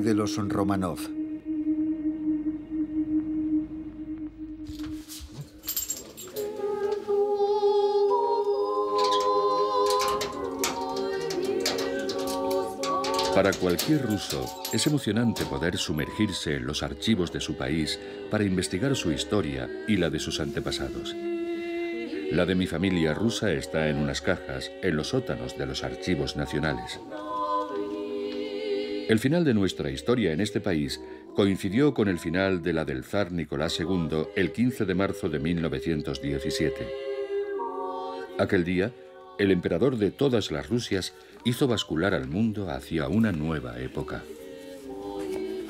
De los Romanov. Para cualquier ruso es emocionante poder sumergirse en los archivos de su país para investigar su historia y la de sus antepasados. La de mi familia rusa está en unas cajas en los sótanos de los archivos nacionales. El final de nuestra historia en este país coincidió con el final de la del zar Nicolás II el 15 de marzo de 1917. Aquel día, el emperador de todas las Rusias hizo bascular al mundo hacia una nueva época.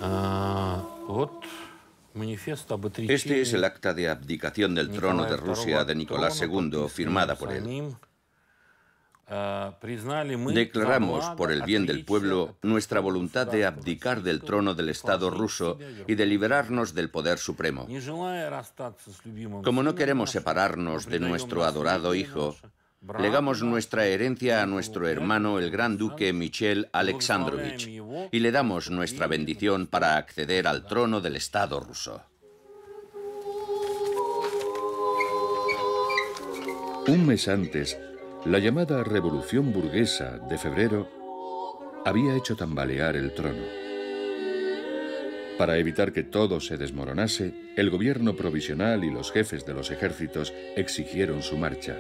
Ah, este es el acta de abdicación del trono de Rusia de Nicolás II firmada por él. Declaramos, por el bien del pueblo, nuestra voluntad de abdicar del trono del Estado ruso y de liberarnos del poder supremo. Como no queremos separarnos de nuestro adorado hijo, legamos nuestra herencia a nuestro hermano el gran duque Michel Alexandrovich y le damos nuestra bendición para acceder al trono del Estado ruso. Un mes antes, la llamada Revolución Burguesa de febrero había hecho tambalear el trono. Para evitar que todo se desmoronase, el gobierno provisional y los jefes de los ejércitos exigieron su marcha.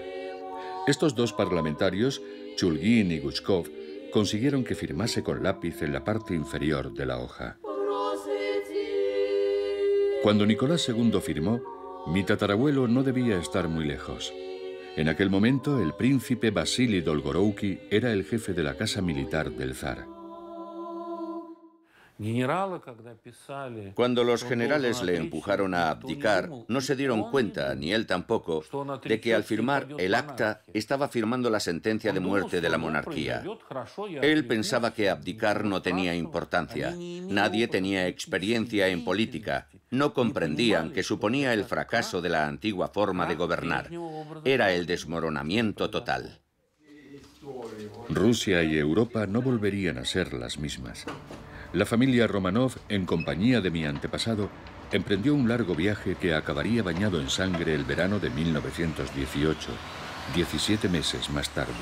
Estos dos parlamentarios, Chulgin y Guchkov, consiguieron que firmase con lápiz en la parte inferior de la hoja. Cuando Nicolás II firmó, mi tatarabuelo no debía estar muy lejos. En aquel momento, el príncipe Vasily Dolgorouki era el jefe de la casa militar del zar. Cuando los generales le empujaron a abdicar, no se dieron cuenta, ni él tampoco, de que al firmar el acta estaba firmando la sentencia de muerte de la monarquía. Él pensaba que abdicar no tenía importancia. Nadie tenía experiencia en política. No comprendían que suponía el fracaso de la antigua forma de gobernar. Era el desmoronamiento total. Rusia y Europa no volverían a ser las mismas. La familia Romanov, en compañía de mi antepasado, emprendió un largo viaje que acabaría bañado en sangre el verano de 1918, 17 meses más tarde.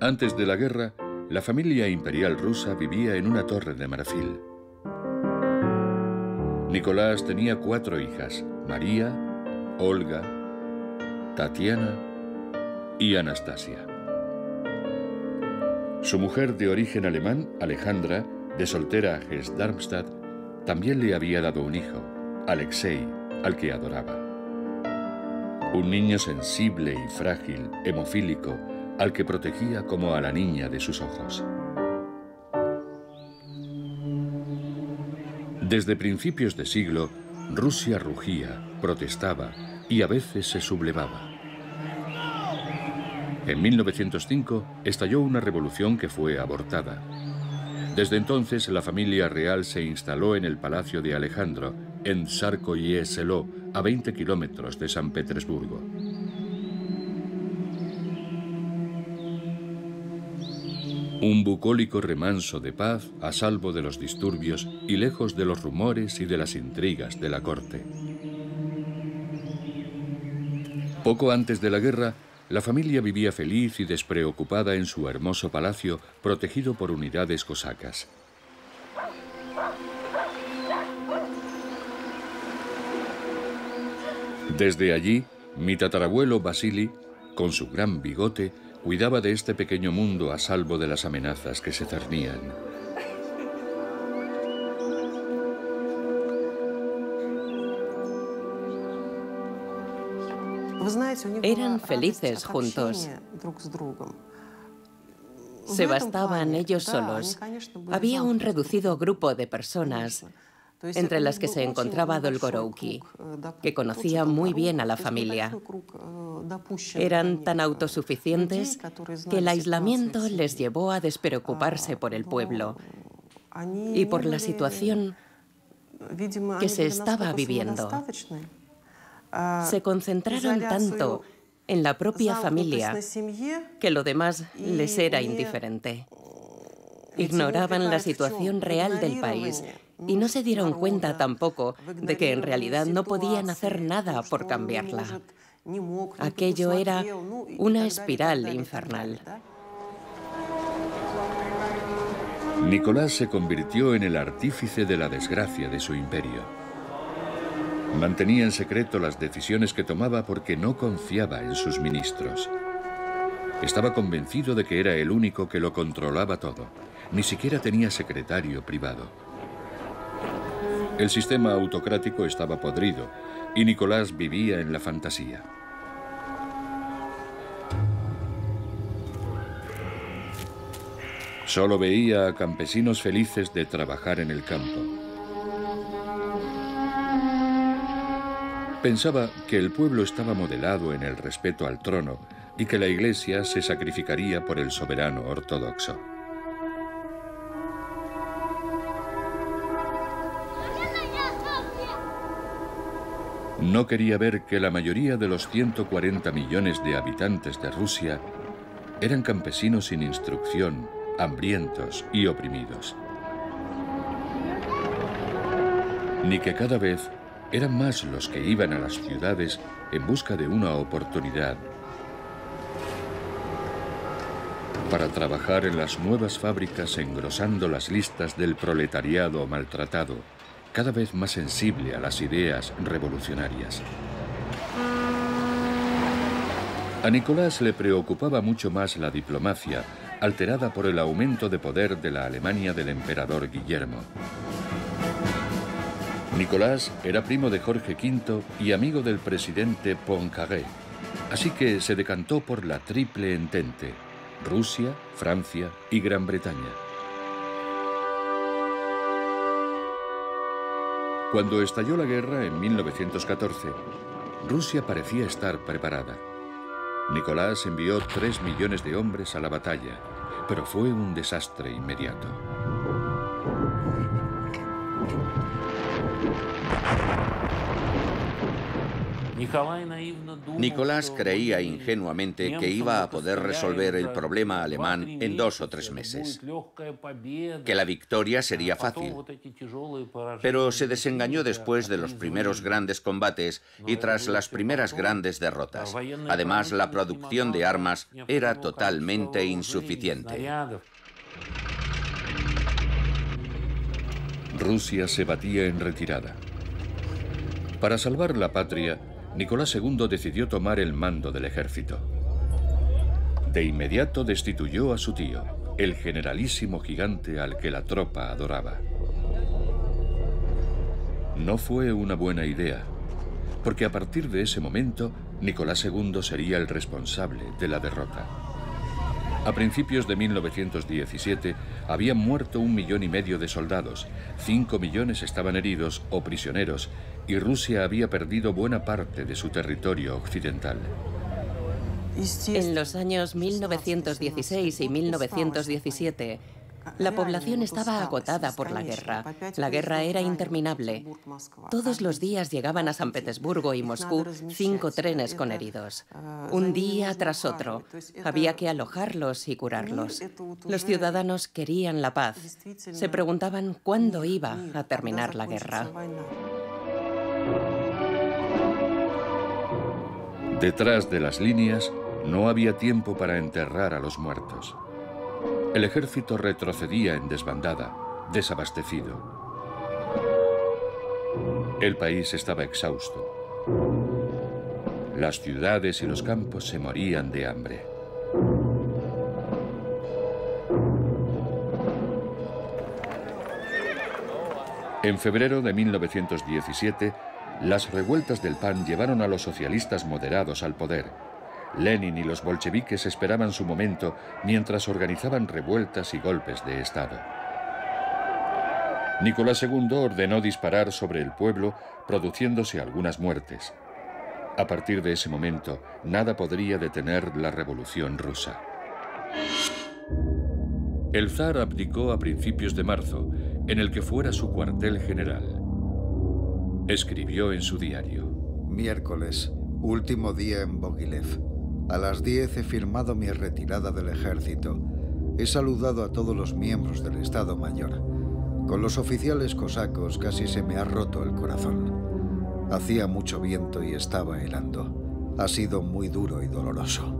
Antes de la guerra, la familia imperial rusa vivía en una torre de marfil. Nicolás tenía cuatro hijas, María, Olga, Tatiana y Anastasia. Su mujer de origen alemán, Alejandra, de soltera Hesse Darmstadt, también le había dado un hijo, Alexei, al que adoraba. Un niño sensible y frágil, hemofílico, al que protegía como a la niña de sus ojos. Desde principios de siglo, Rusia rugía, protestaba y a veces se sublevaba. En 1905 estalló una revolución que fue abortada. Desde entonces la familia real se instaló en el Palacio de Alejandro, en Sarkoye Selo, a 20 kilómetros de San Petersburgo. Un bucólico remanso de paz a salvo de los disturbios y lejos de los rumores y de las intrigas de la corte. Poco antes de la guerra, la familia vivía feliz y despreocupada en su hermoso palacio, protegido por unidades cosacas. Desde allí, mi tatarabuelo Basili, con su gran bigote, cuidaba de este pequeño mundo a salvo de las amenazas que se cernían. Eran felices juntos. Se bastaban ellos solos. Había un reducido grupo de personas entre las que se encontraba Dolgorouki, que conocía muy bien a la familia. Eran tan autosuficientes que el aislamiento les llevó a despreocuparse por el pueblo y por la situación que se estaba viviendo. Se concentraron tanto en la propia familia que lo demás les era indiferente. Ignoraban la situación real del país y no se dieron cuenta tampoco de que en realidad no podían hacer nada por cambiarla. Aquello era una espiral infernal. Nicolás se convirtió en el artífice de la desgracia de su imperio. Mantenía en secreto las decisiones que tomaba porque no confiaba en sus ministros. Estaba convencido de que era el único que lo controlaba todo. Ni siquiera tenía secretario privado. El sistema autocrático estaba podrido y Nicolás vivía en la fantasía. Solo veía a campesinos felices de trabajar en el campo. Pensaba que el pueblo estaba modelado en el respeto al trono y que la iglesia se sacrificaría por el soberano ortodoxo. No quería ver que la mayoría de los 140 millones de habitantes de Rusia eran campesinos sin instrucción hambrientos y oprimidos. Ni que cada vez eran más los que iban a las ciudades en busca de una oportunidad para trabajar en las nuevas fábricas engrosando las listas del proletariado maltratado, cada vez más sensible a las ideas revolucionarias. A Nicolás le preocupaba mucho más la diplomacia alterada por el aumento de poder de la Alemania del emperador Guillermo. Nicolás era primo de Jorge V y amigo del presidente Poincaré, así que se decantó por la triple entente, Rusia, Francia y Gran Bretaña. Cuando estalló la guerra en 1914, Rusia parecía estar preparada. Nicolás envió tres millones de hombres a la batalla, pero fue un desastre inmediato. Nicolás creía ingenuamente que iba a poder resolver el problema alemán en dos o tres meses, que la victoria sería fácil. Pero se desengañó después de los primeros grandes combates y tras las primeras grandes derrotas. Además, la producción de armas era totalmente insuficiente. Rusia se batía en retirada. Para salvar la patria, Nicolás II decidió tomar el mando del ejército. De inmediato destituyó a su tío, el generalísimo gigante al que la tropa adoraba. No fue una buena idea, porque a partir de ese momento Nicolás II sería el responsable de la derrota. A principios de 1917 habían muerto un millón y medio de soldados, cinco millones estaban heridos o prisioneros y Rusia había perdido buena parte de su territorio occidental. En los años 1916 y 1917, la población estaba agotada por la guerra. La guerra era interminable. Todos los días llegaban a San Petersburgo y Moscú cinco trenes con heridos, un día tras otro. Había que alojarlos y curarlos. Los ciudadanos querían la paz. Se preguntaban cuándo iba a terminar la guerra. Detrás de las líneas no había tiempo para enterrar a los muertos. El ejército retrocedía en desbandada, desabastecido. El país estaba exhausto. Las ciudades y los campos se morían de hambre. En febrero de 1917, Las revueltas del PAN llevaron a los socialistas moderados al poder. Lenin y los bolcheviques esperaban su momento mientras organizaban revueltas y golpes de Estado. Nicolás II ordenó disparar sobre el pueblo, produciéndose algunas muertes. A partir de ese momento, nada podría detener la revolución rusa. El zar abdicó a principios de marzo, en el que fuera su cuartel general. Escribió en su diario. Miércoles, último día en Bogilev. A las 10 he firmado mi retirada del ejército. He saludado a todos los miembros del Estado Mayor. Con los oficiales cosacos casi se me ha roto el corazón. Hacía mucho viento y estaba helando. Ha sido muy duro y doloroso.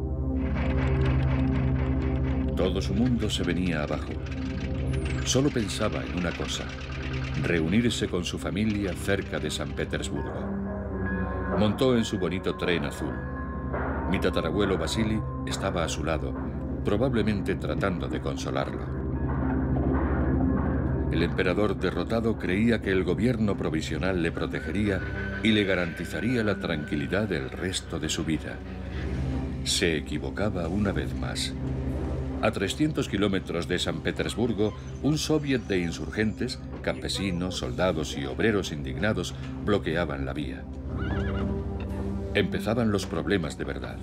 Todo su mundo se venía abajo. Solo pensaba en una cosa, reunirse con su familia cerca de San Petersburgo. Montó en su bonito tren azul. Mi tatarabuelo Vasily estaba a su lado, probablemente tratando de consolarlo. El emperador derrotado creía que el gobierno provisional le protegería y le garantizaría la tranquilidad del resto de su vida. Se equivocaba una vez más. A 300 kilómetros de San Petersburgo, un soviet de insurgentes, campesinos, soldados y obreros indignados bloqueaban la vía. Empezaban los problemas de verdad.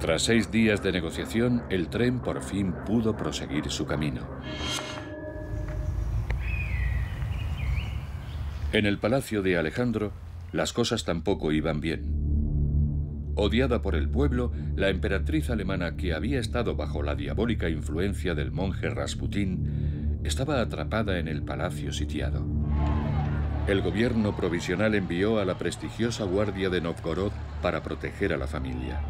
Tras seis días de negociación, el tren por fin pudo proseguir su camino. En el palacio de Alejandro, las cosas tampoco iban bien. Odiada por el pueblo, la emperatriz alemana que había estado bajo la diabólica influencia del monje Rasputín estaba atrapada en el palacio sitiado. El gobierno provisional envió a la prestigiosa guardia de Novgorod para proteger a la familia.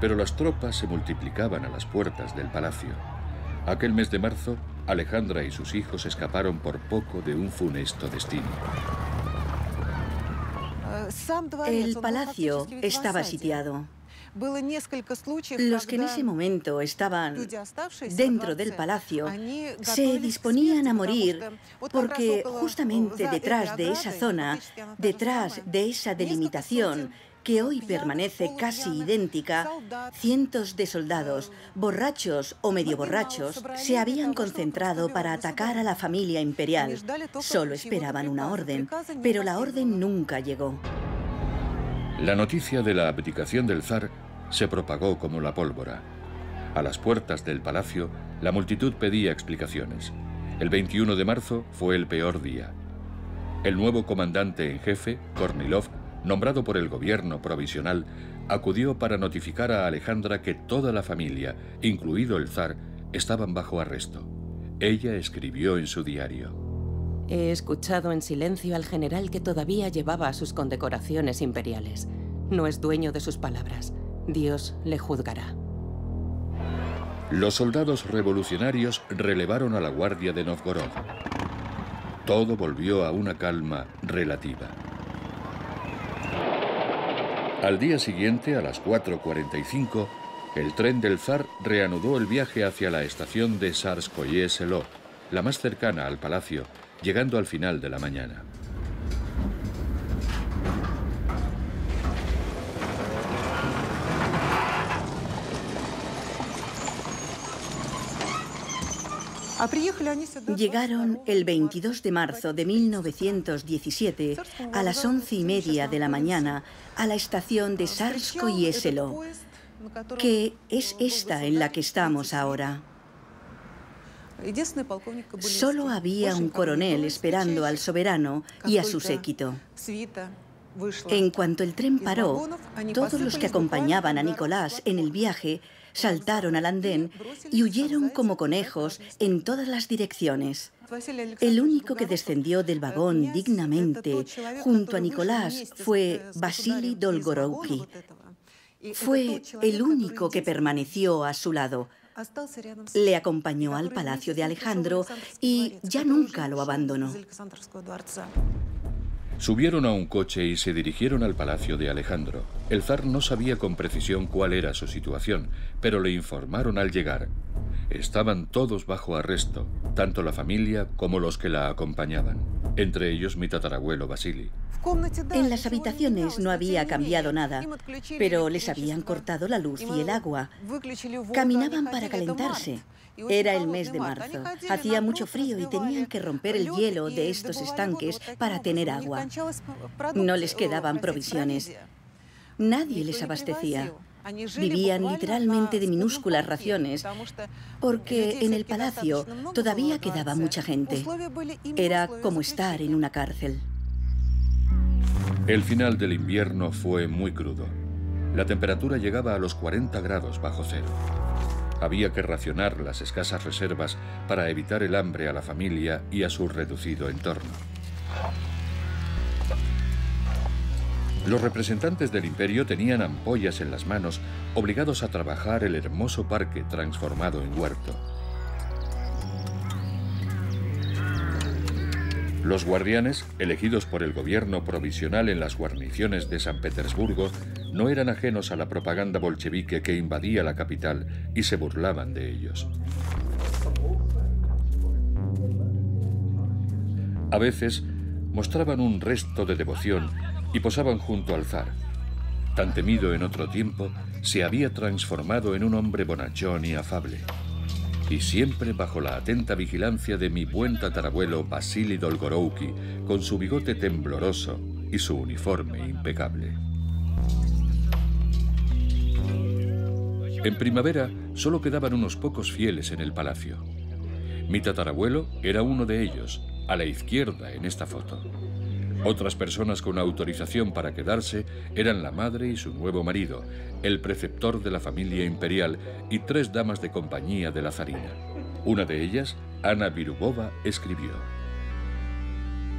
Pero las tropas se multiplicaban a las puertas del palacio. Aquel mes de marzo, Alejandra y sus hijos escaparon por poco de un funesto destino. El palacio estaba sitiado. Los que en ese momento estaban dentro del palacio se disponían a morir porque justamente detrás de esa zona, detrás de esa delimitación, que hoy permanece casi idéntica, cientos de soldados, borrachos o medio borrachos, se habían concentrado para atacar a la familia imperial. Solo esperaban una orden, pero la orden nunca llegó. La noticia de la abdicación del zar se propagó como la pólvora. A las puertas del palacio, la multitud pedía explicaciones. El 21 de marzo fue el peor día. El nuevo comandante en jefe, Kornilov, nombrado por el gobierno provisional, acudió para notificar a Alejandra que toda la familia, incluido el zar, estaban bajo arresto. Ella escribió en su diario. He escuchado en silencio al general que todavía llevaba sus condecoraciones imperiales. No es dueño de sus palabras. Dios le juzgará. Los soldados revolucionarios relevaron a la guardia de Novgorod. Todo volvió a una calma relativa. Al día siguiente, a las 4.45, el tren del zar reanudó el viaje hacia la estación de Sarskoye Selo, la más cercana al palacio, llegando al final de la mañana. Llegaron el 22 de marzo de 1917 a las once y media de la mañana a la estación de Sarsko y que es esta en la que estamos ahora. Solo había un coronel esperando al soberano y a su séquito. En cuanto el tren paró, todos los que acompañaban a Nicolás en el viaje saltaron al andén y huyeron como conejos en todas las direcciones. El único que descendió del vagón dignamente junto a Nicolás fue Vasily Dolgorouki. Fue el único que permaneció a su lado. Le acompañó al palacio de Alejandro y ya nunca lo abandonó. Subieron a un coche y se dirigieron al palacio de Alejandro. El zar no sabía con precisión cuál era su situación, pero le informaron al llegar. Estaban todos bajo arresto, tanto la familia como los que la acompañaban. Entre ellos mi tatarabuelo Vasily. En las habitaciones no había cambiado nada, pero les habían cortado la luz y el agua. Caminaban para calentarse. Era el mes de marzo. Hacía mucho frío y tenían que romper el hielo de estos estanques para tener agua. No les quedaban provisiones. Nadie les abastecía. Vivían literalmente de minúsculas raciones, porque en el palacio todavía quedaba mucha gente. Era como estar en una cárcel. El final del invierno fue muy crudo. La temperatura llegaba a los 40 grados bajo cero. Había que racionar las escasas reservas para evitar el hambre a la familia y a su reducido entorno. Los representantes del imperio tenían ampollas en las manos, obligados a trabajar el hermoso parque transformado en huerto. Los guardianes, elegidos por el gobierno provisional en las guarniciones de San Petersburgo, no eran ajenos a la propaganda bolchevique que invadía la capital y se burlaban de ellos. A veces mostraban un resto de devoción y posaban junto al zar. Tan temido en otro tiempo, se había transformado en un hombre bonachón y afable. Y siempre bajo la atenta vigilancia de mi buen tatarabuelo Vasily Dolgorouki, con su bigote tembloroso y su uniforme impecable. En primavera solo quedaban unos pocos fieles en el palacio. Mi tatarabuelo era uno de ellos, a la izquierda en esta foto. Otras personas con autorización para quedarse eran la madre y su nuevo marido, el preceptor de la familia imperial y tres damas de compañía de la zarina. Una de ellas, Ana Virubova, escribió.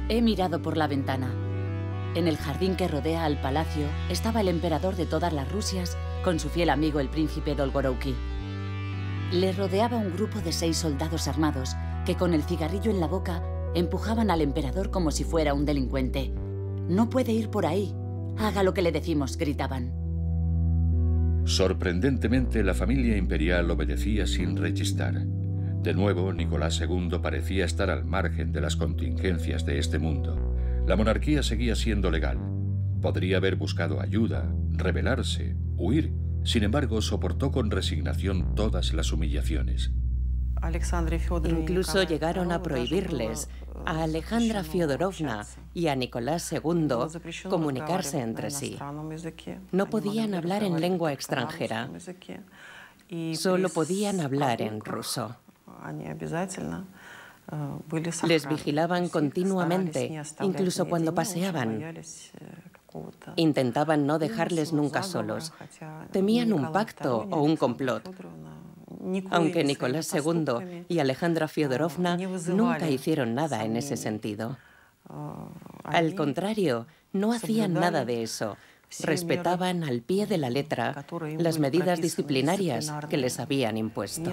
He mirado por la ventana. En el jardín que rodea al palacio estaba el emperador de todas las Rusias con su fiel amigo el príncipe Dolgorouki. Le rodeaba un grupo de seis soldados armados que con el cigarrillo en la boca Empujaban al emperador como si fuera un delincuente. No puede ir por ahí. Haga lo que le decimos, gritaban. Sorprendentemente, la familia imperial obedecía sin rechistar. De nuevo, Nicolás II parecía estar al margen de las contingencias de este mundo. La monarquía seguía siendo legal. Podría haber buscado ayuda, rebelarse, huir. Sin embargo, soportó con resignación todas las humillaciones. Incluso llegaron a prohibirles a Alejandra Fyodorovna y a Nicolás II comunicarse entre sí. No podían hablar en lengua extranjera, solo podían hablar en ruso. Les vigilaban continuamente, incluso cuando paseaban. Intentaban no dejarles nunca solos. Temían un pacto o un complot aunque Nicolás II y Alejandra Fyodorovna nunca hicieron nada en ese sentido. Al contrario, no hacían nada de eso. Respetaban al pie de la letra las medidas disciplinarias que les habían impuesto.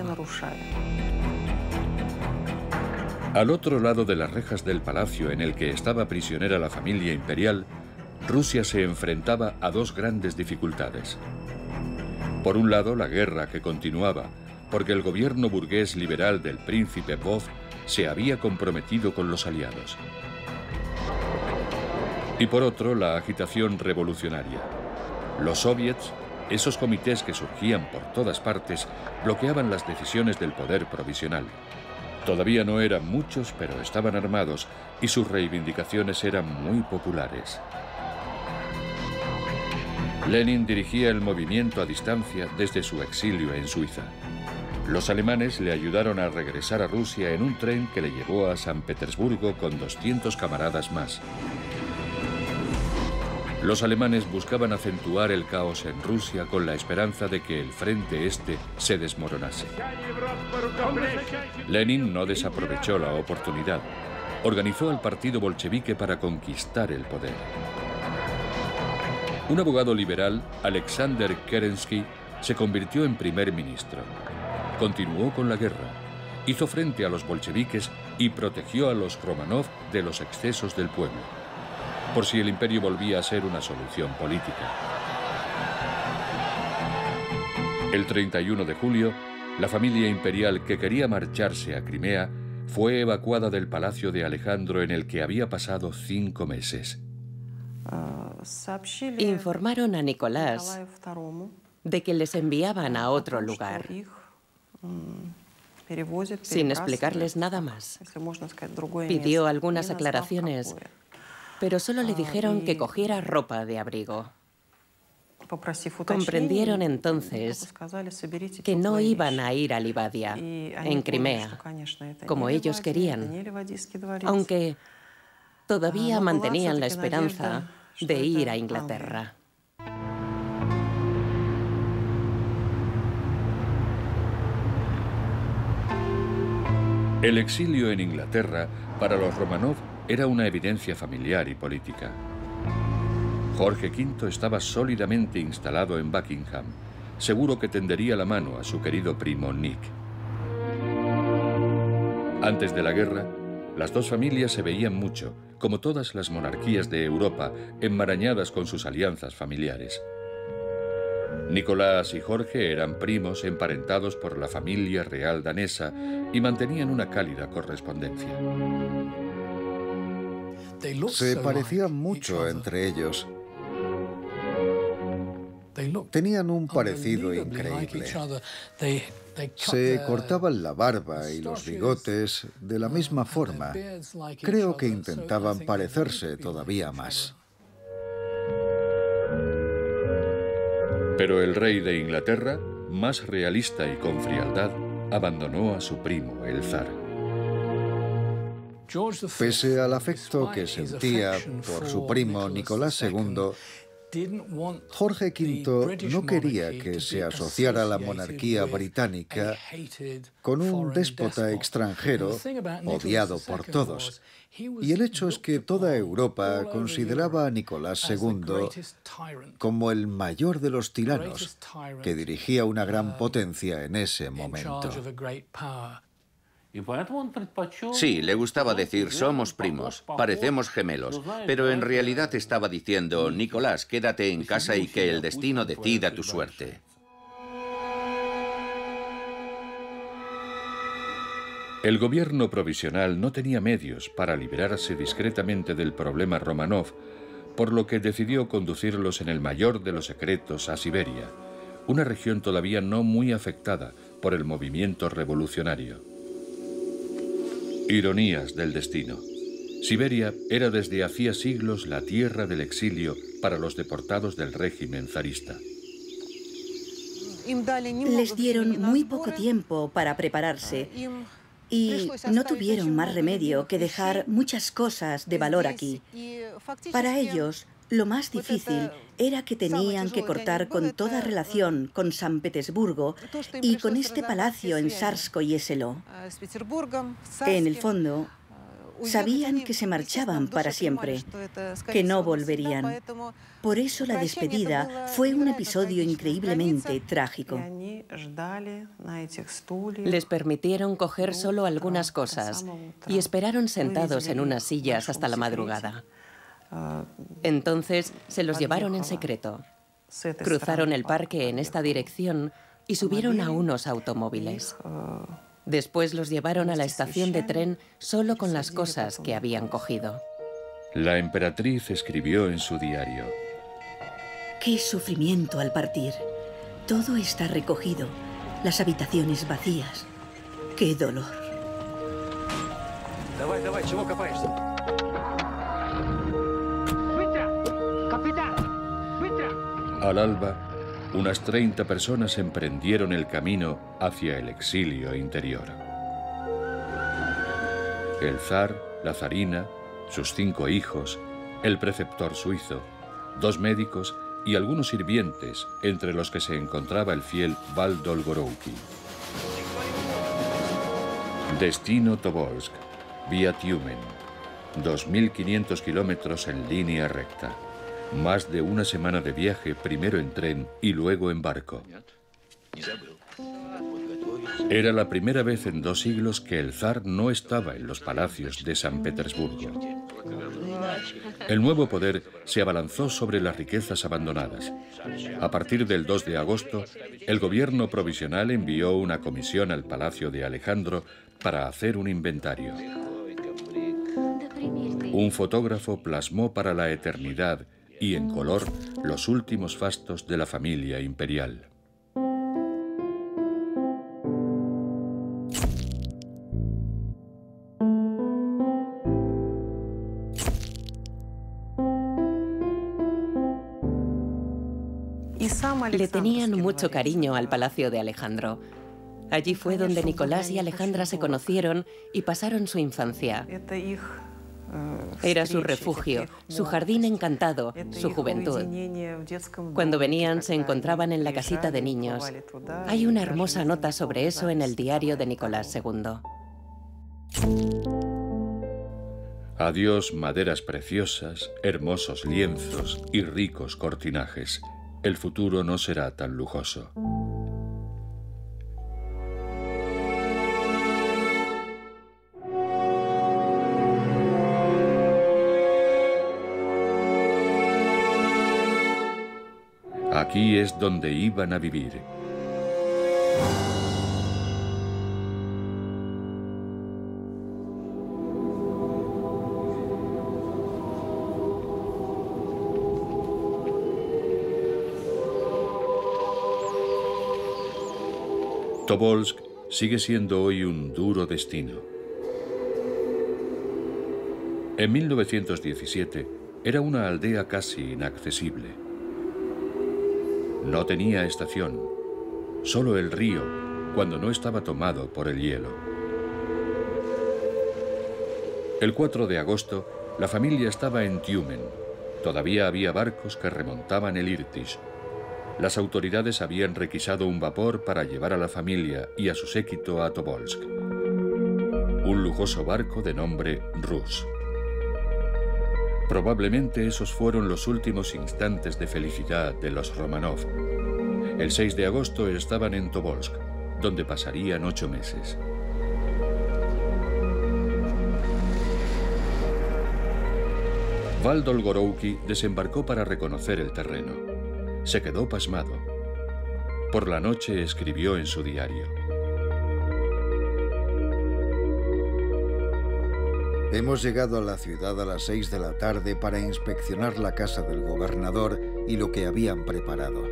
Al otro lado de las rejas del palacio en el que estaba prisionera la familia imperial, Rusia se enfrentaba a dos grandes dificultades. Por un lado, la guerra que continuaba porque el gobierno burgués liberal del príncipe Boz se había comprometido con los aliados. Y por otro, la agitación revolucionaria. Los soviets, esos comités que surgían por todas partes, bloqueaban las decisiones del poder provisional. Todavía no eran muchos, pero estaban armados y sus reivindicaciones eran muy populares. Lenin dirigía el movimiento a distancia desde su exilio en Suiza. Los alemanes le ayudaron a regresar a Rusia en un tren que le llevó a San Petersburgo con 200 camaradas más. Los alemanes buscaban acentuar el caos en Rusia con la esperanza de que el frente este se desmoronase. Lenin no desaprovechó la oportunidad. Organizó al partido bolchevique para conquistar el poder. Un abogado liberal, Alexander Kerensky, se convirtió en primer ministro continuó con la guerra, hizo frente a los bolcheviques y protegió a los Romanov de los excesos del pueblo, por si el imperio volvía a ser una solución política. El 31 de julio, la familia imperial que quería marcharse a Crimea fue evacuada del palacio de Alejandro en el que había pasado cinco meses. Informaron a Nicolás de que les enviaban a otro lugar, sin explicarles nada más. Pidió algunas aclaraciones, pero solo le dijeron que cogiera ropa de abrigo. Comprendieron entonces que no iban a ir a Livadia, en Crimea, como ellos querían, aunque todavía mantenían la esperanza de ir a Inglaterra. El exilio en Inglaterra para los Romanov era una evidencia familiar y política. Jorge V estaba sólidamente instalado en Buckingham, seguro que tendería la mano a su querido primo Nick. Antes de la guerra, las dos familias se veían mucho, como todas las monarquías de Europa, enmarañadas con sus alianzas familiares. Nicolás y Jorge eran primos emparentados por la familia real danesa y mantenían una cálida correspondencia. Se parecían mucho entre ellos. Tenían un parecido increíble. Se cortaban la barba y los bigotes de la misma forma. Creo que intentaban parecerse todavía más. Pero el rey de Inglaterra, más realista y con frialdad, abandonó a su primo, el zar. Pese al afecto que sentía por su primo Nicolás II, Jorge V no quería que se asociara la monarquía británica con un déspota extranjero odiado por todos. Y el hecho es que toda Europa consideraba a Nicolás II como el mayor de los tiranos que dirigía una gran potencia en ese momento. Sí, le gustaba decir somos primos, parecemos gemelos, pero en realidad estaba diciendo, Nicolás, quédate en casa y que el destino decida tu suerte. El gobierno provisional no tenía medios para liberarse discretamente del problema Romanov, por lo que decidió conducirlos en el mayor de los secretos a Siberia, una región todavía no muy afectada por el movimiento revolucionario. Ironías del destino. Siberia era desde hacía siglos la tierra del exilio para los deportados del régimen zarista. Les dieron muy poco tiempo para prepararse y no tuvieron más remedio que dejar muchas cosas de valor aquí. Para ellos, lo más difícil era que tenían que cortar con toda relación con San Petersburgo y con este palacio en Sarsko y Eselo. En el fondo, sabían que se marchaban para siempre, que no volverían. Por eso la despedida fue un episodio increíblemente trágico. Les permitieron coger solo algunas cosas y esperaron sentados en unas sillas hasta la madrugada. Entonces se los llevaron en secreto. Cruzaron el parque en esta dirección y subieron a unos automóviles. Después los llevaron a la estación de tren solo con las cosas que habían cogido. La emperatriz escribió en su diario. Qué sufrimiento al partir. Todo está recogido, las habitaciones vacías. Qué dolor. Al alba, unas 30 personas emprendieron el camino hacia el exilio interior. El zar, la zarina, sus cinco hijos, el preceptor suizo, dos médicos y algunos sirvientes, entre los que se encontraba el fiel Val Dolgorouki. Destino Tobolsk, vía Tiumen, 2.500 kilómetros en línea recta. Más de una semana de viaje, primero en tren y luego en barco. Era la primera vez en dos siglos que el zar no estaba en los palacios de San Petersburgo. El nuevo poder se abalanzó sobre las riquezas abandonadas. A partir del 2 de agosto, el gobierno provisional envió una comisión al palacio de Alejandro para hacer un inventario. Un fotógrafo plasmó para la eternidad y en color los últimos fastos de la familia imperial. Le tenían mucho cariño al palacio de Alejandro. Allí fue donde Nicolás y Alejandra se conocieron y pasaron su infancia. Era su refugio, su jardín encantado, su juventud. Cuando venían se encontraban en la casita de niños. Hay una hermosa nota sobre eso en el diario de Nicolás II. Adiós maderas preciosas, hermosos lienzos y ricos cortinajes. El futuro no será tan lujoso. Aquí es donde iban a vivir. Tobolsk sigue siendo hoy un duro destino. En 1917 era una aldea casi inaccesible. No tenía estación, solo el río cuando no estaba tomado por el hielo. El 4 de agosto, la familia estaba en Tiumen. Todavía había barcos que remontaban el Irtish. Las autoridades habían requisado un vapor para llevar a la familia y a su séquito a Tobolsk. Un lujoso barco de nombre Rus. Probablemente esos fueron los últimos instantes de felicidad de los Romanov. El 6 de agosto estaban en Tobolsk, donde pasarían ocho meses. Valdol Gorouki desembarcó para reconocer el terreno. Se quedó pasmado. Por la noche escribió en su diario. Hemos llegado a la ciudad a las seis de la tarde para inspeccionar la casa del gobernador y lo que habían preparado.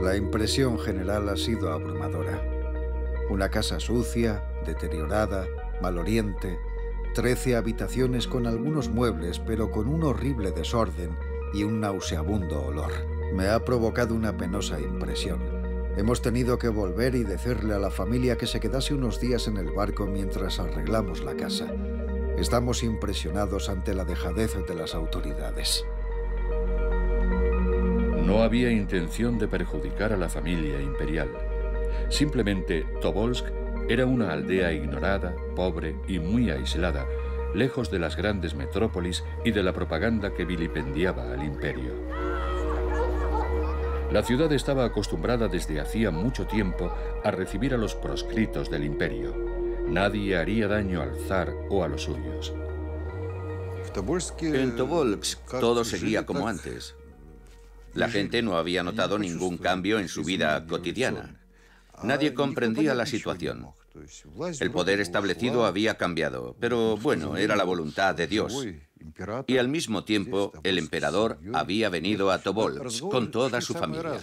La impresión general ha sido abrumadora. Una casa sucia, deteriorada, maloriente, trece habitaciones con algunos muebles pero con un horrible desorden y un nauseabundo olor. Me ha provocado una penosa impresión. Hemos tenido que volver y decirle a la familia que se quedase unos días en el barco mientras arreglamos la casa. Estamos impresionados ante la dejadez de las autoridades. No había intención de perjudicar a la familia imperial. Simplemente Tobolsk era una aldea ignorada, pobre y muy aislada, lejos de las grandes metrópolis y de la propaganda que vilipendiaba al imperio. La ciudad estaba acostumbrada desde hacía mucho tiempo a recibir a los proscritos del imperio. Nadie haría daño al zar o a los suyos. En Tobolsk todo seguía como antes. La gente no había notado ningún cambio en su vida cotidiana. Nadie comprendía la situación. El poder establecido había cambiado, pero bueno, era la voluntad de Dios. Y al mismo tiempo, el emperador había venido a Tobolsk con toda su familia.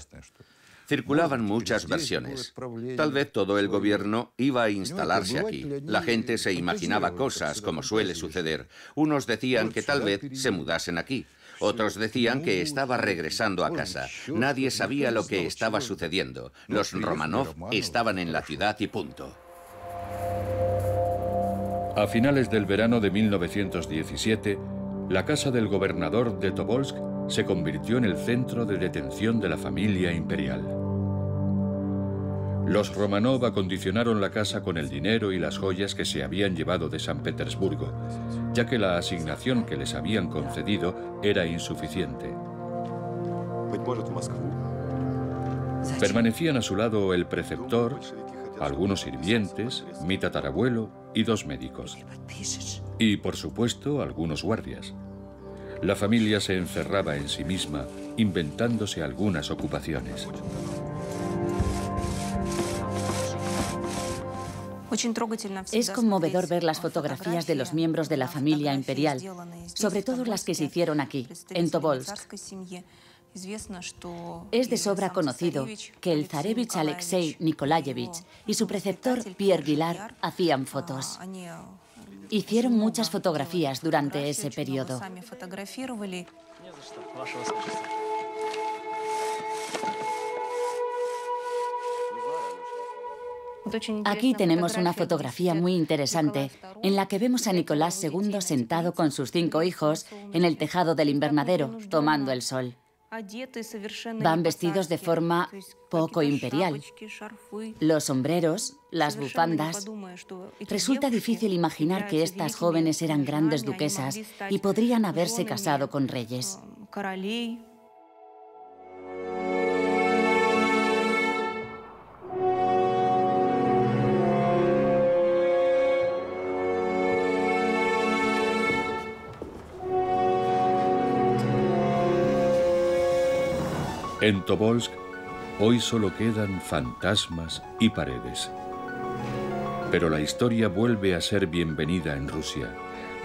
Circulaban muchas versiones. Tal vez todo el gobierno iba a instalarse aquí. La gente se imaginaba cosas, como suele suceder. Unos decían que tal vez se mudasen aquí. Otros decían que estaba regresando a casa. Nadie sabía lo que estaba sucediendo. Los Romanov estaban en la ciudad y punto. A finales del verano de 1917, la casa del gobernador de Tobolsk se convirtió en el centro de detención de la familia imperial. Los Romanov acondicionaron la casa con el dinero y las joyas que se habían llevado de San Petersburgo, ya que la asignación que les habían concedido era insuficiente. Permanecían a su lado el preceptor, algunos sirvientes, mi tatarabuelo y dos médicos. Y, por supuesto, algunos guardias. La familia se encerraba en sí misma, inventándose algunas ocupaciones. Es conmovedor ver las fotografías de los miembros de la familia imperial, sobre todo las que se hicieron aquí, en Tobolsk. Es de sobra conocido que el zarevich Alexei Nikolayevich y su preceptor Pierre Guilar hacían fotos. Hicieron muchas fotografías durante ese periodo. Aquí tenemos una fotografía muy interesante en la que vemos a Nicolás II sentado con sus cinco hijos en el tejado del invernadero, tomando el sol. Van vestidos de forma poco imperial. Los sombreros, las bufandas. Resulta difícil imaginar que estas jóvenes eran grandes duquesas y podrían haberse casado con reyes. En Tobolsk hoy solo quedan fantasmas y paredes. Pero la historia vuelve a ser bienvenida en Rusia.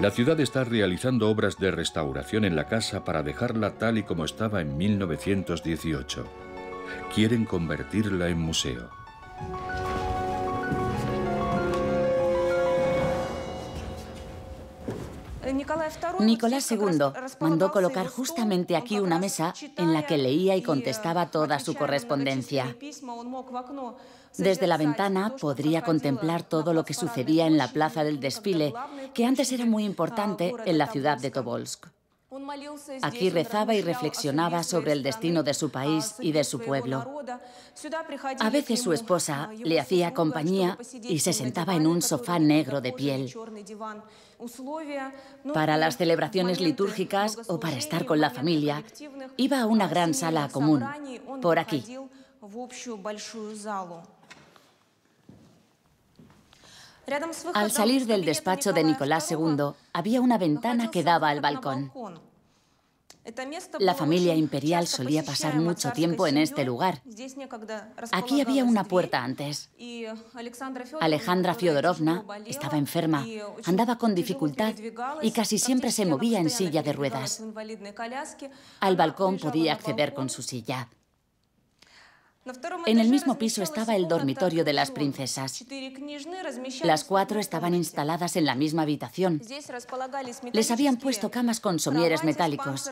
La ciudad está realizando obras de restauración en la casa para dejarla tal y como estaba en 1918. Quieren convertirla en museo. Nicolás II mandó colocar justamente aquí una mesa en la que leía y contestaba toda su correspondencia. Desde la ventana podría contemplar todo lo que sucedía en la plaza del desfile, que antes era muy importante en la ciudad de Tobolsk. Aquí rezaba y reflexionaba sobre el destino de su país y de su pueblo. A veces su esposa le hacía compañía y se sentaba en un sofá negro de piel. Para las celebraciones litúrgicas o para estar con la familia, iba a una gran sala común, por aquí. Al salir del despacho de Nicolás II, había una ventana que daba al balcón. La familia imperial solía pasar mucho tiempo en este lugar. Aquí había una puerta antes. Alejandra Fyodorovna estaba enferma, andaba con dificultad y casi siempre se movía en silla de ruedas. Al balcón podía acceder con su silla. En el mismo piso estaba el dormitorio de las princesas. Las cuatro estaban instaladas en la misma habitación. Les habían puesto camas con somieres metálicos.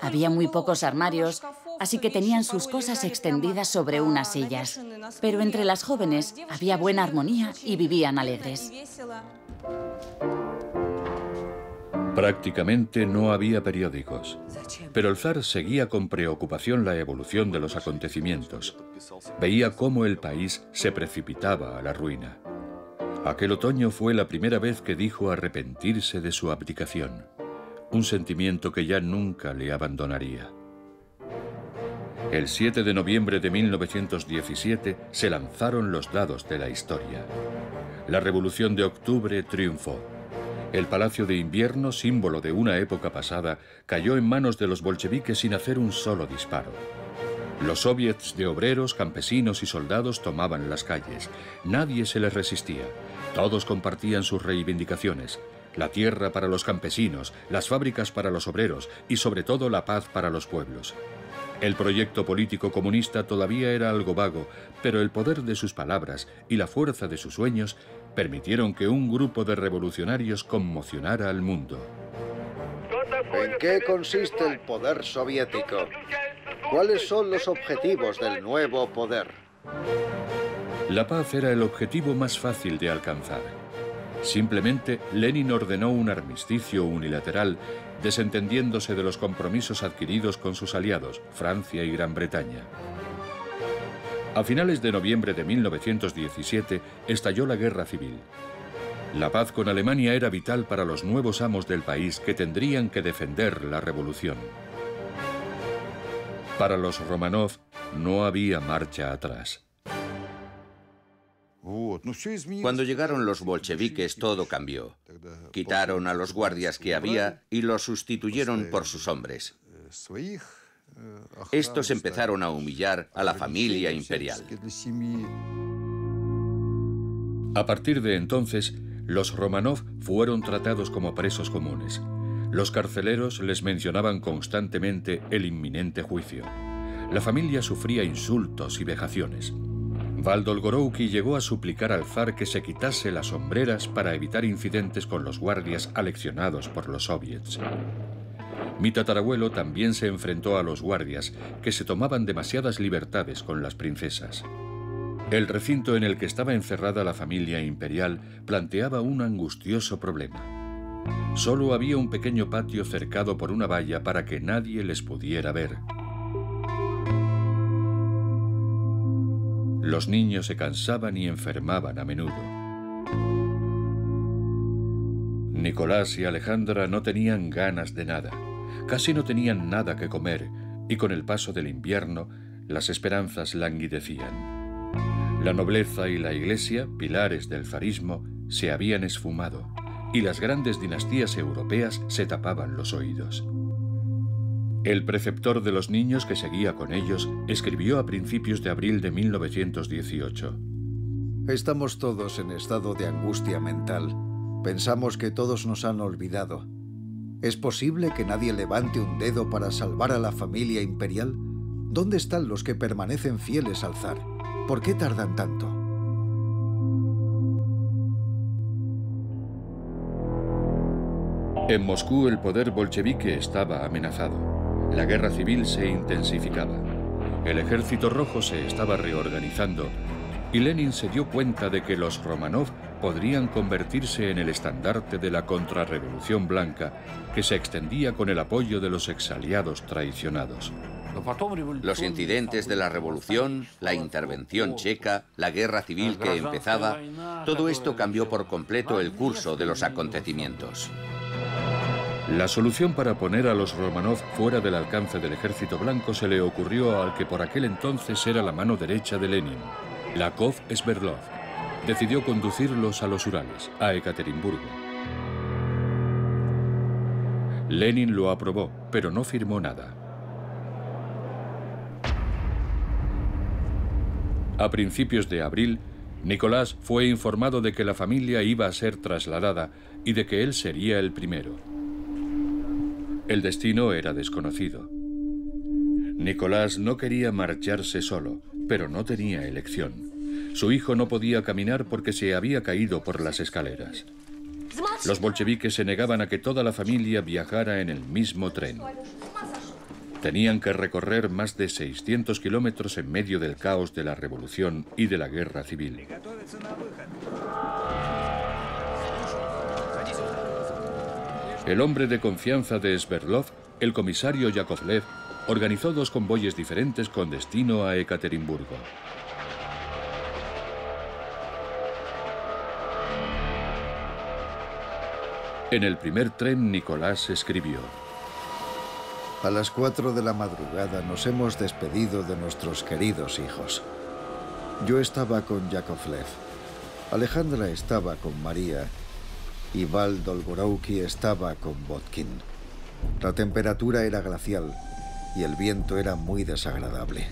Había muy pocos armarios, así que tenían sus cosas extendidas sobre unas sillas. Pero entre las jóvenes había buena armonía y vivían alegres. Prácticamente no había periódicos, pero el zar seguía con preocupación la evolución de los acontecimientos. Veía cómo el país se precipitaba a la ruina. Aquel otoño fue la primera vez que dijo arrepentirse de su abdicación, un sentimiento que ya nunca le abandonaría. El 7 de noviembre de 1917 se lanzaron los dados de la historia. La Revolución de Octubre triunfó. El Palacio de Invierno, símbolo de una época pasada, cayó en manos de los bolcheviques sin hacer un solo disparo. Los soviets de obreros, campesinos y soldados tomaban las calles. Nadie se les resistía. Todos compartían sus reivindicaciones. La tierra para los campesinos, las fábricas para los obreros y sobre todo la paz para los pueblos. El proyecto político comunista todavía era algo vago, pero el poder de sus palabras y la fuerza de sus sueños permitieron que un grupo de revolucionarios conmocionara al mundo. ¿En qué consiste el poder soviético? ¿Cuáles son los objetivos del nuevo poder? La paz era el objetivo más fácil de alcanzar. Simplemente Lenin ordenó un armisticio unilateral, desentendiéndose de los compromisos adquiridos con sus aliados, Francia y Gran Bretaña. A finales de noviembre de 1917 estalló la guerra civil. La paz con Alemania era vital para los nuevos amos del país que tendrían que defender la revolución. Para los Romanov no había marcha atrás. Cuando llegaron los bolcheviques todo cambió. Quitaron a los guardias que había y los sustituyeron por sus hombres. Estos empezaron a humillar a la familia imperial. A partir de entonces, los Romanov fueron tratados como presos comunes. Los carceleros les mencionaban constantemente el inminente juicio. La familia sufría insultos y vejaciones. Valdolgorouki llegó a suplicar al zar que se quitase las sombreras para evitar incidentes con los guardias aleccionados por los soviets. Mi tatarabuelo también se enfrentó a los guardias, que se tomaban demasiadas libertades con las princesas. El recinto en el que estaba encerrada la familia imperial planteaba un angustioso problema. Solo había un pequeño patio cercado por una valla para que nadie les pudiera ver. Los niños se cansaban y enfermaban a menudo. Nicolás y Alejandra no tenían ganas de nada, casi no tenían nada que comer y con el paso del invierno las esperanzas languidecían. La nobleza y la iglesia, pilares del zarismo, se habían esfumado y las grandes dinastías europeas se tapaban los oídos. El preceptor de los niños que seguía con ellos escribió a principios de abril de 1918. Estamos todos en estado de angustia mental. Pensamos que todos nos han olvidado. ¿Es posible que nadie levante un dedo para salvar a la familia imperial? ¿Dónde están los que permanecen fieles al zar? ¿Por qué tardan tanto? En Moscú el poder bolchevique estaba amenazado. La guerra civil se intensificaba. El ejército rojo se estaba reorganizando y Lenin se dio cuenta de que los Romanov podrían convertirse en el estandarte de la contrarrevolución blanca que se extendía con el apoyo de los exaliados traicionados. Los incidentes de la revolución, la intervención checa, la guerra civil que empezaba, todo esto cambió por completo el curso de los acontecimientos. La solución para poner a los Romanov fuera del alcance del ejército blanco se le ocurrió al que por aquel entonces era la mano derecha de Lenin, Lakov Sverdlov. Decidió conducirlos a los Urales, a Ekaterimburgo. Lenin lo aprobó, pero no firmó nada. A principios de abril, Nicolás fue informado de que la familia iba a ser trasladada y de que él sería el primero. El destino era desconocido. Nicolás no quería marcharse solo, pero no tenía elección. Su hijo no podía caminar porque se había caído por las escaleras. Los bolcheviques se negaban a que toda la familia viajara en el mismo tren. Tenían que recorrer más de 600 kilómetros en medio del caos de la revolución y de la guerra civil. El hombre de confianza de Sverdlov, el comisario Yakovlev, organizó dos convoyes diferentes con destino a Ekaterimburgo. En el primer tren, Nicolás escribió. A las cuatro de la madrugada nos hemos despedido de nuestros queridos hijos. Yo estaba con Yakovlev. Alejandra estaba con María y Val Dolgorouki estaba con Botkin. La temperatura era glacial y el viento era muy desagradable.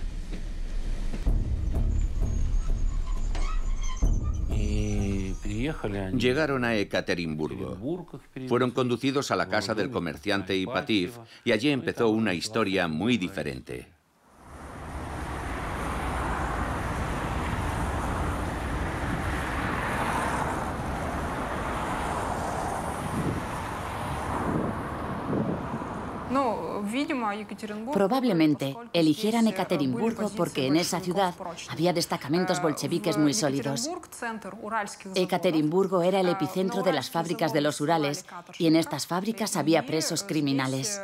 Llegaron a Ekaterimburgo. Fueron conducidos a la casa del comerciante Ipativ y allí empezó una historia muy diferente. Probablemente eligieran Ekaterimburgo porque en esa ciudad había destacamentos bolcheviques muy sólidos. Ekaterimburgo era el epicentro de las fábricas de los Urales y en estas fábricas había presos criminales.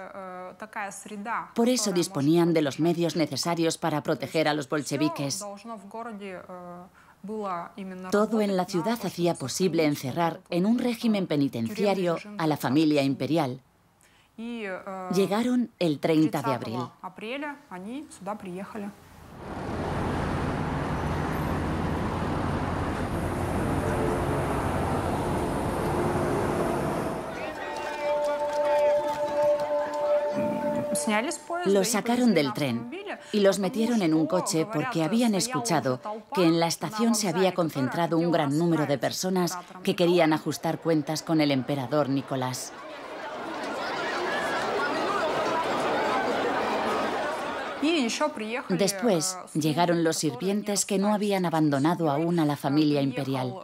Por eso disponían de los medios necesarios para proteger a los bolcheviques. Todo en la ciudad hacía posible encerrar en un régimen penitenciario a la familia imperial. Llegaron el 30 de abril. Los sacaron del tren y los metieron en un coche porque habían escuchado que en la estación se había concentrado un gran número de personas que querían ajustar cuentas con el emperador Nicolás. Después llegaron los sirvientes que no habían abandonado aún a la familia imperial.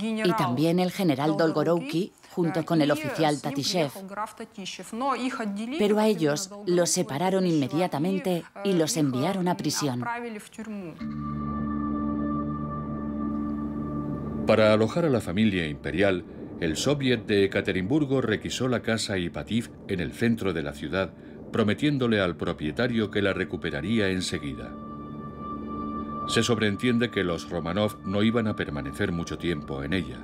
Y también el general Dolgorouki junto con el oficial Tatishev. Pero a ellos los separaron inmediatamente y los enviaron a prisión. Para alojar a la familia imperial, el Soviet de Ekaterimburgo requisó la casa Ipativ en el centro de la ciudad, prometiéndole al propietario que la recuperaría enseguida. Se sobreentiende que los Romanov no iban a permanecer mucho tiempo en ella.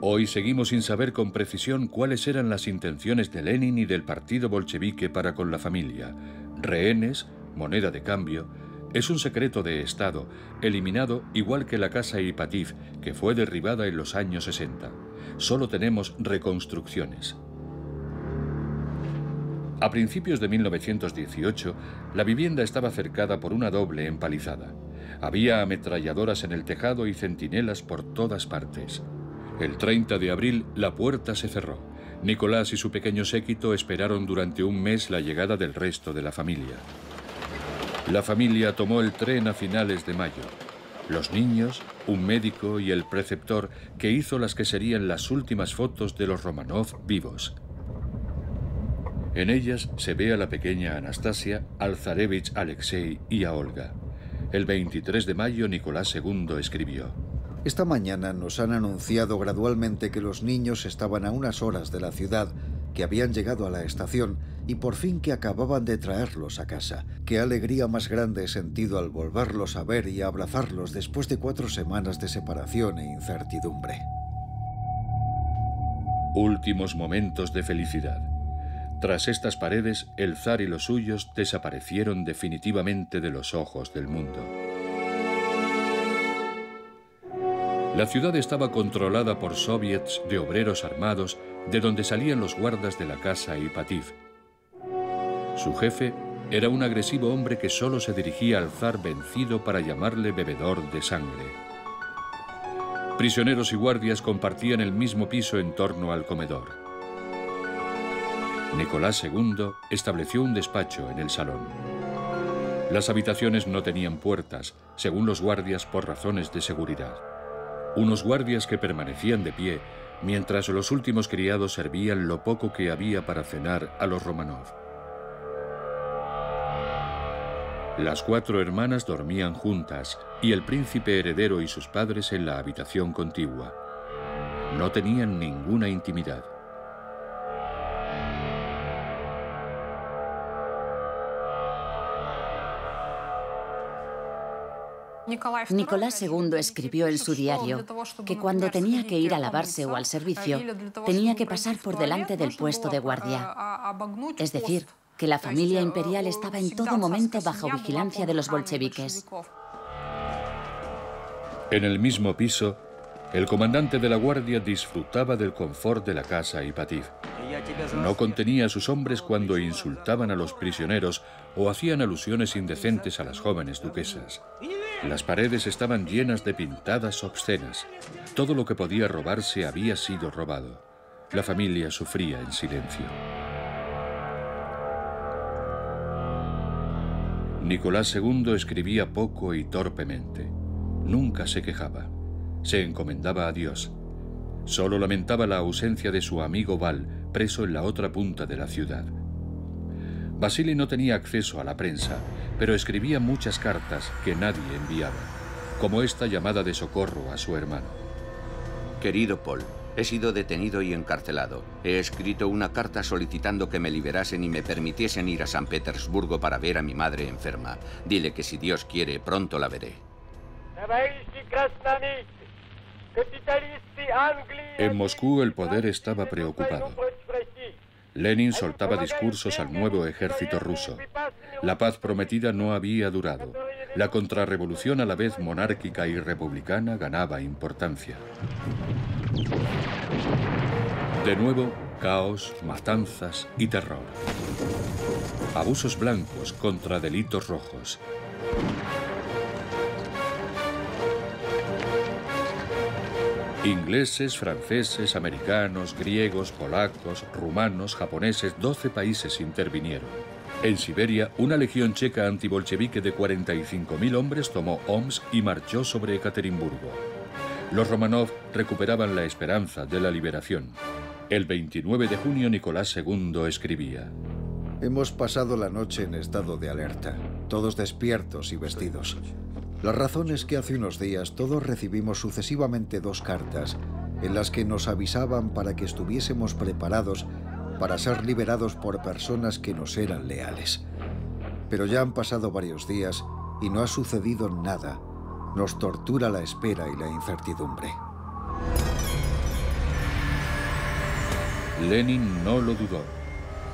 Hoy seguimos sin saber con precisión cuáles eran las intenciones de Lenin y del partido bolchevique para con la familia. Rehenes, moneda de cambio, es un secreto de Estado, eliminado igual que la casa Ipativ, que fue derribada en los años 60. Solo tenemos reconstrucciones. A principios de 1918, la vivienda estaba cercada por una doble empalizada. Había ametralladoras en el tejado y centinelas por todas partes. El 30 de abril la puerta se cerró. Nicolás y su pequeño séquito esperaron durante un mes la llegada del resto de la familia. La familia tomó el tren a finales de mayo. Los niños, un médico y el preceptor que hizo las que serían las últimas fotos de los Romanov vivos. En ellas se ve a la pequeña Anastasia, al zarevich Alexei y a Olga. El 23 de mayo Nicolás II escribió. Esta mañana nos han anunciado gradualmente que los niños estaban a unas horas de la ciudad, que habían llegado a la estación y por fin que acababan de traerlos a casa. Qué alegría más grande he sentido al volverlos a ver y abrazarlos después de cuatro semanas de separación e incertidumbre. Últimos momentos de felicidad. Tras estas paredes, el zar y los suyos desaparecieron definitivamente de los ojos del mundo. La ciudad estaba controlada por soviets de obreros armados de donde salían los guardas de la casa Ipativ. Su jefe era un agresivo hombre que solo se dirigía al zar vencido para llamarle bebedor de sangre. Prisioneros y guardias compartían el mismo piso en torno al comedor. Nicolás II estableció un despacho en el salón. Las habitaciones no tenían puertas, según los guardias por razones de seguridad unos guardias que permanecían de pie mientras los últimos criados servían lo poco que había para cenar a los Romanov. Las cuatro hermanas dormían juntas y el príncipe heredero y sus padres en la habitación contigua. No tenían ninguna intimidad. Nicolás II escribió en su diario que cuando tenía que ir a lavarse o al servicio, tenía que pasar por delante del puesto de guardia. Es decir, que la familia imperial estaba en todo momento bajo vigilancia de los bolcheviques. En el mismo piso, el comandante de la guardia disfrutaba del confort de la casa Ipativ. No contenía a sus hombres cuando insultaban a los prisioneros o hacían alusiones indecentes a las jóvenes duquesas. Las paredes estaban llenas de pintadas obscenas. Todo lo que podía robarse había sido robado. La familia sufría en silencio. Nicolás II escribía poco y torpemente. Nunca se quejaba. Se encomendaba a Dios. Solo lamentaba la ausencia de su amigo Val, preso en la otra punta de la ciudad. Basili no tenía acceso a la prensa, pero escribía muchas cartas que nadie enviaba, como esta llamada de socorro a su hermano. Querido Paul, he sido detenido y encarcelado. He escrito una carta solicitando que me liberasen y me permitiesen ir a San Petersburgo para ver a mi madre enferma. Dile que si Dios quiere, pronto la veré. En Moscú el poder estaba preocupado. Lenin soltaba discursos al nuevo ejército ruso. La paz prometida no había durado. La contrarrevolución a la vez monárquica y republicana ganaba importancia. De nuevo, Caos, matanzas y terror. Abusos blancos contra delitos rojos. Ingleses, franceses, americanos, griegos, polacos, rumanos, japoneses, 12 países intervinieron. En Siberia, una legión checa antibolchevique de 45.000 hombres tomó Omsk y marchó sobre Ekaterimburgo. Los Romanov recuperaban la esperanza de la liberación. El 29 de junio Nicolás II escribía. Hemos pasado la noche en estado de alerta, todos despiertos y vestidos. La razón es que hace unos días todos recibimos sucesivamente dos cartas en las que nos avisaban para que estuviésemos preparados para ser liberados por personas que nos eran leales. Pero ya han pasado varios días y no ha sucedido nada. Nos tortura la espera y la incertidumbre. Lenin no lo dudó.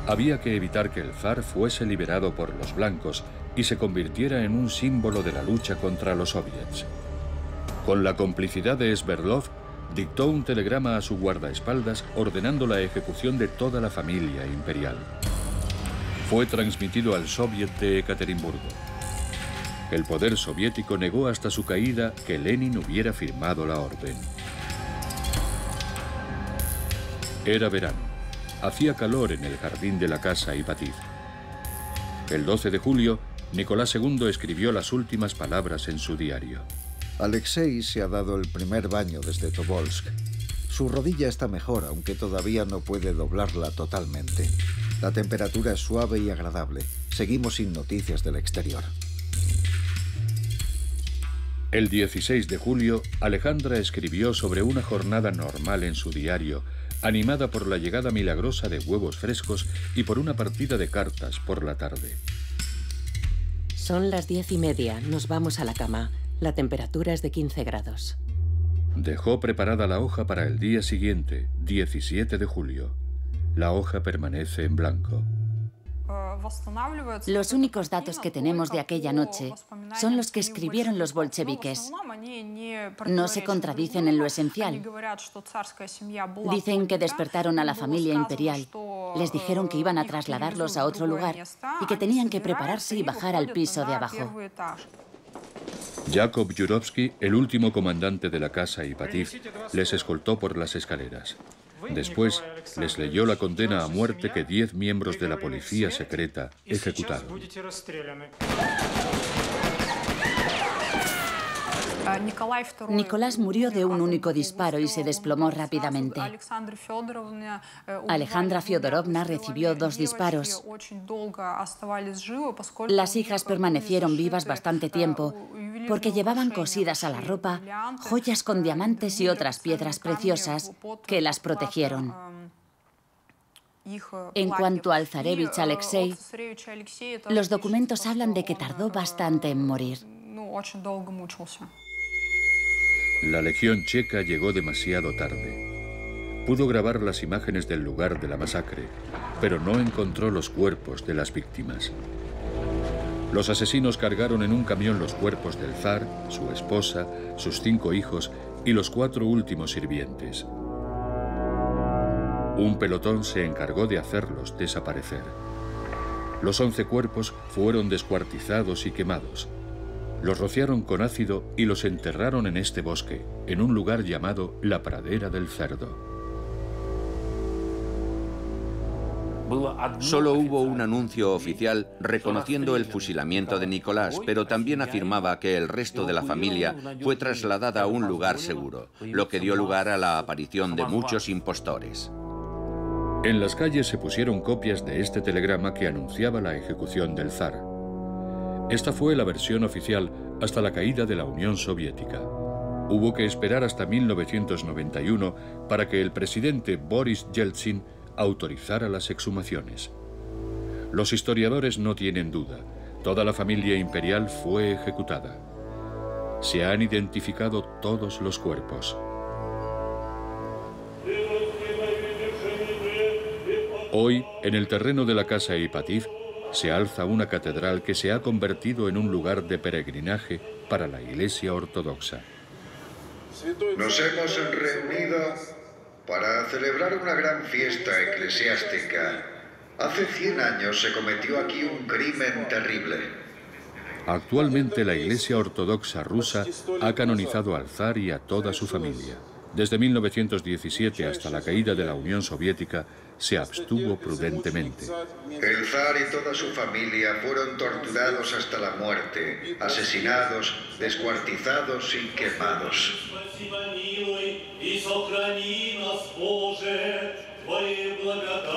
Había que evitar que el zar fuese liberado por los blancos y se convirtiera en un símbolo de la lucha contra los soviets. Con la complicidad de Sverdlov, dictó un telegrama a su guardaespaldas ordenando la ejecución de toda la familia imperial. Fue transmitido al soviet de Ekaterimburgo. El poder soviético negó hasta su caída que Lenin hubiera firmado la orden. Era verano. Hacía calor en el jardín de la casa Ipatid. El 12 de julio, Nicolás II escribió las últimas palabras en su diario. Alexei se ha dado el primer baño desde Tobolsk. Su rodilla está mejor, aunque todavía no puede doblarla totalmente. La temperatura es suave y agradable. Seguimos sin noticias del exterior. El 16 de julio, Alejandra escribió sobre una jornada normal en su diario, animada por la llegada milagrosa de huevos frescos y por una partida de cartas por la tarde. Son las diez y media. Nos vamos a la cama. La temperatura es de 15 grados. Dejó preparada la hoja para el día siguiente, 17 de julio. La hoja permanece en blanco. Los únicos datos que tenemos de aquella noche son los que escribieron los bolcheviques. No se contradicen en lo esencial. Dicen que despertaron a la familia imperial, les dijeron que iban a trasladarlos a otro lugar y que tenían que prepararse y bajar al piso de abajo. Jakob Jurovsky, el último comandante de la casa Ipativ, les escoltó por las escaleras. Después les leyó la condena a muerte que diez miembros de la policía secreta ejecutaron. Nicolás murió de un único disparo y se desplomó rápidamente. Alejandra Fyodorovna recibió dos disparos. Las hijas permanecieron vivas bastante tiempo porque llevaban cosidas a la ropa joyas con diamantes y otras piedras preciosas que las protegieron. En cuanto al zarevich Alexei, los documentos hablan de que tardó bastante en morir. La Legión Checa llegó demasiado tarde. Pudo grabar las imágenes del lugar de la masacre, pero no encontró los cuerpos de las víctimas. Los asesinos cargaron en un camión los cuerpos del zar, su esposa, sus cinco hijos y los cuatro últimos sirvientes. Un pelotón se encargó de hacerlos desaparecer. Los once cuerpos fueron descuartizados y quemados. Los rociaron con ácido y los enterraron en este bosque, en un lugar llamado la Pradera del Cerdo. Solo hubo un anuncio oficial reconociendo el fusilamiento de Nicolás, pero también afirmaba que el resto de la familia fue trasladada a un lugar seguro, lo que dio lugar a la aparición de muchos impostores. En las calles se pusieron copias de este telegrama que anunciaba la ejecución del zar. Esta fue la versión oficial hasta la caída de la Unión Soviética. Hubo que esperar hasta 1991 para que el presidente Boris Yeltsin autorizara las exhumaciones. Los historiadores no tienen duda, toda la familia imperial fue ejecutada. Se han identificado todos los cuerpos. Hoy, en el terreno de la casa Ipativ, se alza una catedral que se ha convertido en un lugar de peregrinaje para la Iglesia Ortodoxa. Nos hemos reunido para celebrar una gran fiesta eclesiástica, hace 100 años se cometió aquí un crimen terrible. Actualmente la Iglesia Ortodoxa rusa ha canonizado al zar y a toda su familia. Desde 1917 hasta la caída de la Unión Soviética, se abstuvo prudentemente. El zar y toda su familia fueron torturados hasta la muerte, asesinados, descuartizados y quemados.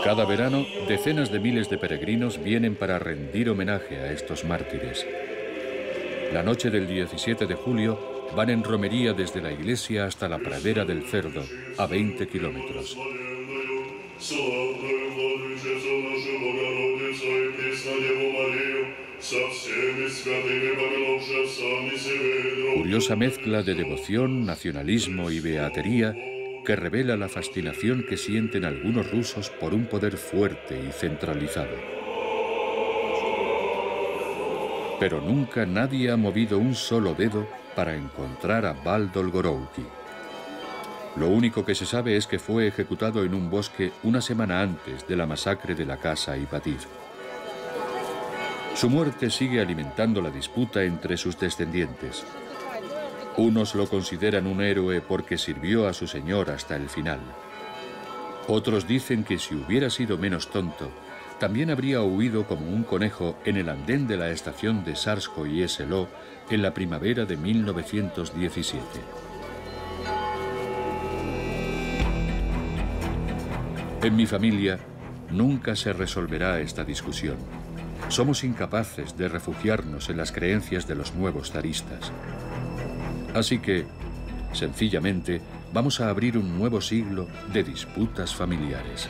Cada verano, decenas de miles de peregrinos vienen para rendir homenaje a estos mártires. La noche del 17 de julio van en romería desde la iglesia hasta la pradera del cerdo, a 20 kilómetros. Curiosa mezcla de devoción, nacionalismo y beatería que revela la fascinación que sienten algunos rusos por un poder fuerte y centralizado. Pero nunca nadie ha movido un solo dedo para encontrar a Valdolgorouki. Lo único que se sabe es que fue ejecutado en un bosque una semana antes de la masacre de la casa Ipatir. Su muerte sigue alimentando la disputa entre sus descendientes. Unos lo consideran un héroe porque sirvió a su señor hasta el final. Otros dicen que si hubiera sido menos tonto, también habría huido como un conejo en el andén de la estación de Sarsko y Selo en la primavera de 1917. En mi familia nunca se resolverá esta discusión. Somos incapaces de refugiarnos en las creencias de los nuevos zaristas. Así que, sencillamente, vamos a abrir un nuevo siglo de disputas familiares.